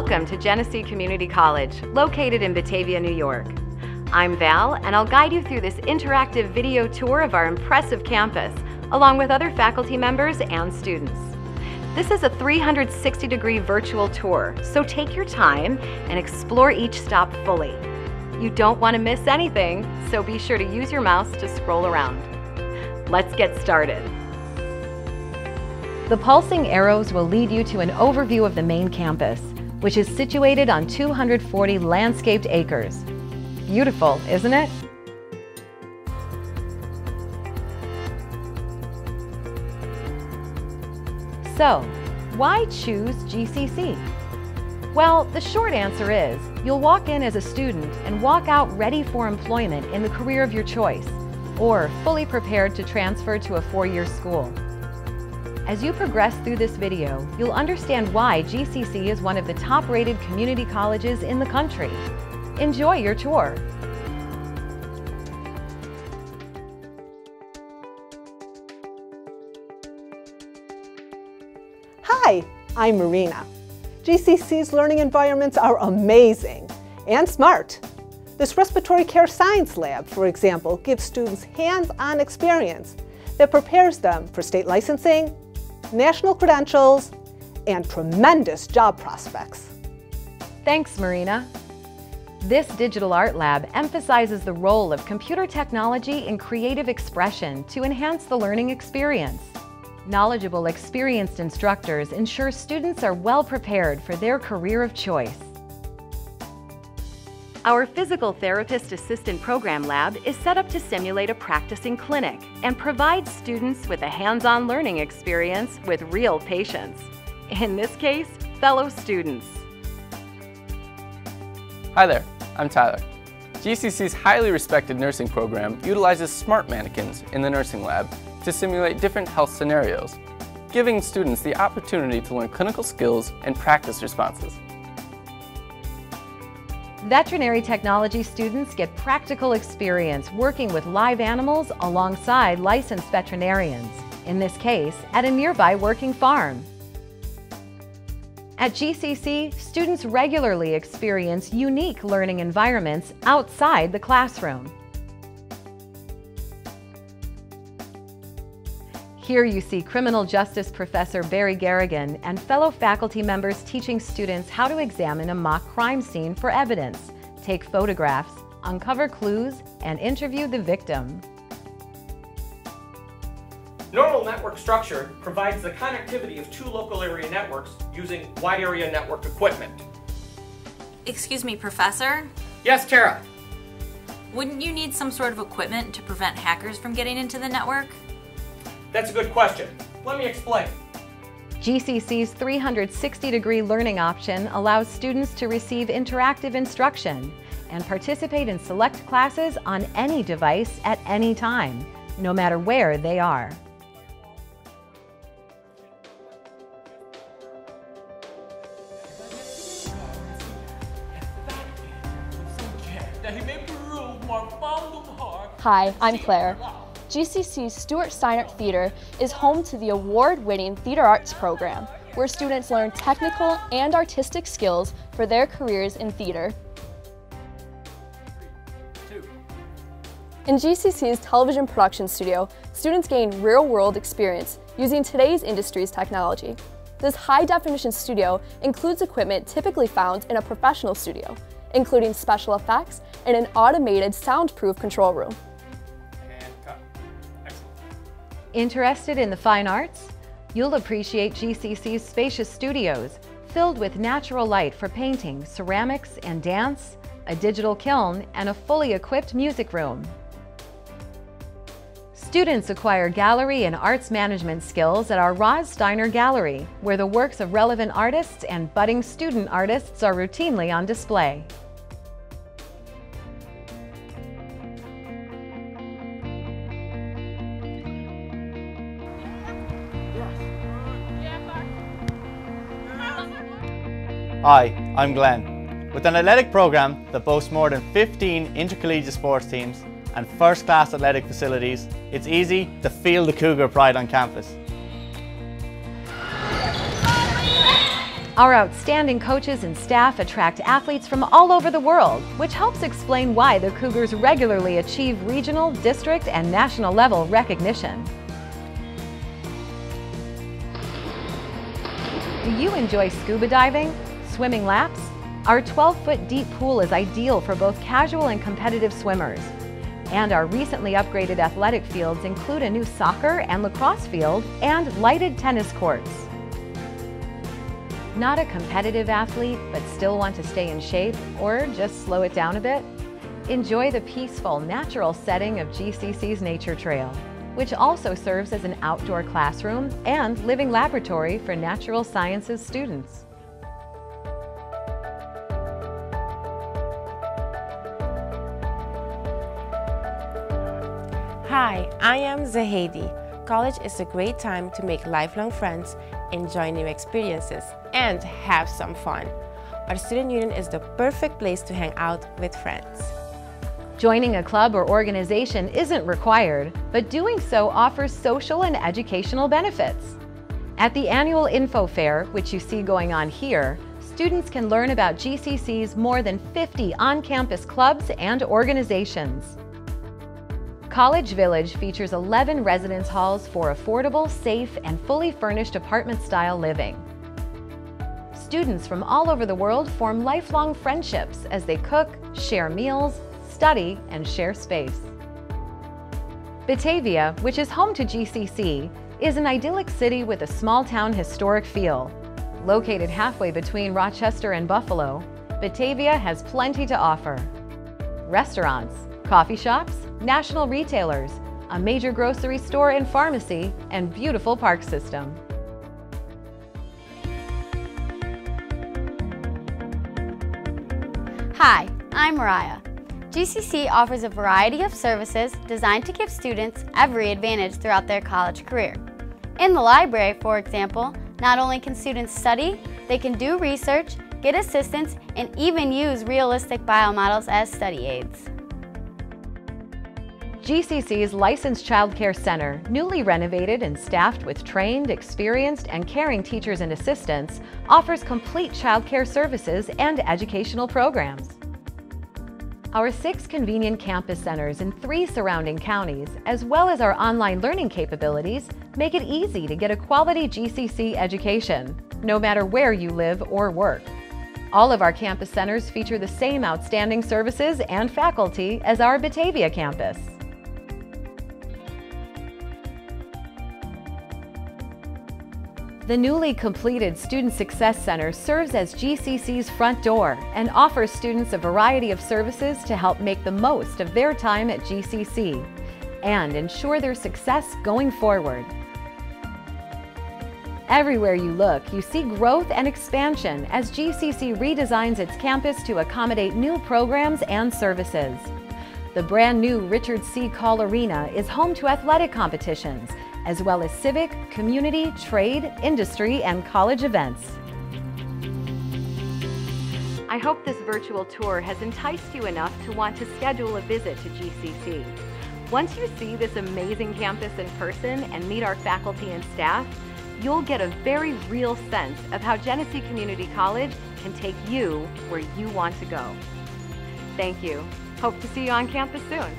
Welcome to Genesee Community College, located in Batavia, New York. I'm Val, and I'll guide you through this interactive video tour of our impressive campus, along with other faculty members and students. This is a 360 degree virtual tour, so take your time and explore each stop fully. You don't want to miss anything, so be sure to use your mouse to scroll around. Let's get started. The pulsing arrows will lead you to an overview of the main campus, which is situated on 240 landscaped acres. Beautiful, isn't it? So, why choose GCC? Well, the short answer is you'll walk in as a student and walk out ready for employment in the career of your choice, or fully prepared to transfer to a four-year school. As you progress through this video, you'll understand why GCC is one of the top-rated community colleges in the country. Enjoy your tour. Hi, I'm Marina. GCC's learning environments are amazing and smart. This respiratory care science lab, for example, gives students hands-on experience that prepares them for state licensing, national credentials, and tremendous job prospects. Thanks, Marina. This digital art lab emphasizes the role of computer technology in creative expression to enhance the learning experience. Knowledgeable, experienced instructors ensure students are well prepared for their career of choice. Our Physical Therapist Assistant Program Lab is set up to simulate a practicing clinic and provide students with a hands-on learning experience with real patients. In this case, fellow students. Hi there, I'm Tyler. GCC's highly respected nursing program utilizes smart mannequins in the nursing lab to simulate different health scenarios, giving students the opportunity to learn clinical skills and practice responses. Veterinary technology students get practical experience working with live animals alongside licensed veterinarians, in this case, at a nearby working farm. At GCC, students regularly experience unique learning environments outside the classroom. Here you see criminal justice professor Barry Garrigan and fellow faculty members teaching students how to examine a mock crime scene for evidence, take photographs, uncover clues, and interview the victim. Normal network structure provides the connectivity of two local area networks using wide area network equipment. Excuse me, Professor? Yes, Tara. Wouldn't you need some sort of equipment to prevent hackers from getting into the network? That's a good question. Let me explain. GCC's 360 degree learning option allows students to receive interactive instruction and participate in select classes on any device at any time, no matter where they are. Hi, I'm Claire. GCC's Stuart Steiner Theater is home to the award-winning Theater Arts program, where students learn technical and artistic skills for their careers in theater. In GCC's television production studio, students gain real-world experience using today's industry's technology. This high-definition studio includes equipment typically found in a professional studio, including special effects and an automated soundproof control room. Interested in the fine arts? You'll appreciate GCC's spacious studios, filled with natural light for painting, ceramics, and dance, a digital kiln, and a fully equipped music room. Students acquire gallery and arts management skills at our Roz Steiner Gallery, where the works of relevant artists and budding student artists are routinely on display. Hi, I'm Glenn. With an athletic program that boasts more than 15 intercollegiate sports teams and first-class athletic facilities, it's easy to feel the Cougar pride on campus. Our outstanding coaches and staff attract athletes from all over the world, which helps explain why the Cougars regularly achieve regional, district, and national level recognition. Do you enjoy scuba diving, swimming laps? Our 12-foot deep pool is ideal for both casual and competitive swimmers. And our recently upgraded athletic fields include a new soccer and lacrosse field and lighted tennis courts. Not a competitive athlete, but still want to stay in shape or just slow it down a bit? Enjoy the peaceful, natural setting of GCC's Nature Trail, which also serves as an outdoor classroom and living laboratory for natural sciences students. Hi, I am Zahedi. College is a great time to make lifelong friends, enjoy new experiences, and have some fun. Our student union is the perfect place to hang out with friends. Joining a club or organization isn't required, but doing so offers social and educational benefits. At the annual Info Fair, which you see going on here, students can learn about GCC's more than 50 on-campus clubs and organizations. College Village features 11 residence halls for affordable, safe, and fully furnished apartment-style living. Students from all over the world form lifelong friendships as they cook, share meals, study, and share space. Batavia, which is home to GCC, is an idyllic city with a small-town historic feel. Located halfway between Rochester and Buffalo, Batavia has plenty to offer. Restaurants, coffee shops, national retailers, a major grocery store and pharmacy, and beautiful park system. Hi, I'm Mariah. GCC offers a variety of services designed to give students every advantage throughout their college career. In the library, for example, not only can students study, they can do research, get assistance, and even use realistic biomodels as study aids. GCC's Licensed Child Care Center, newly renovated and staffed with trained, experienced, and caring teachers and assistants, offers complete child care services and educational programs. Our six convenient campus centers in three surrounding counties, as well as our online learning capabilities, make it easy to get a quality GCC education, no matter where you live or work. All of our campus centers feature the same outstanding services and faculty as our Batavia campus. The newly completed Student Success Center serves as GCC's front door and offers students a variety of services to help make the most of their time at GCC and ensure their success going forward. Everywhere you look, you see growth and expansion as GCC redesigns its campus to accommodate new programs and services. The brand new Richard C. Call Arena is home to athletic competitions as well as civic, community, trade, industry, and college events. I hope this virtual tour has enticed you enough to want to schedule a visit to GCC. Once you see this amazing campus in person and meet our faculty and staff, you'll get a very real sense of how Genesee Community College can take you where you want to go. Thank you. Hope to see you on campus soon.